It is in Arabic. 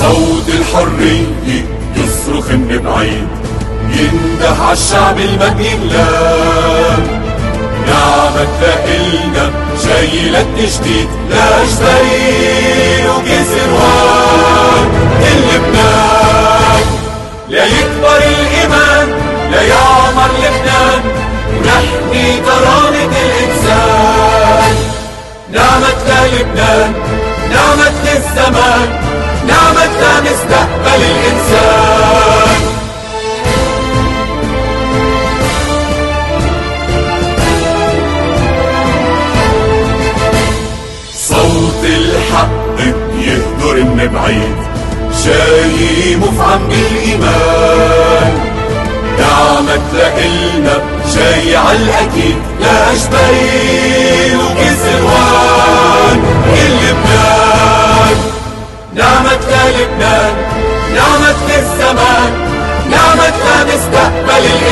صوت الحرية يصرخ من بعيد ينده عالشعب المبني لله نعمة لإلنا جاي للتجديد لا جبين وكسروان. لبنان لا يكبر الإيمان لا يعمر لبنان. ونحمي كرامة الإنسان. نعمة لبنان نعمة للزمان. نعمة لمستقبل الإنسان. صوت الحق يهدر من بعيد جاي مفعم بالإيمان. نعمت لإلنا جاي عالأكيد لا أجبريل نعمت للبنان نعمت للزمان نعمت لمستقبل الإنسان.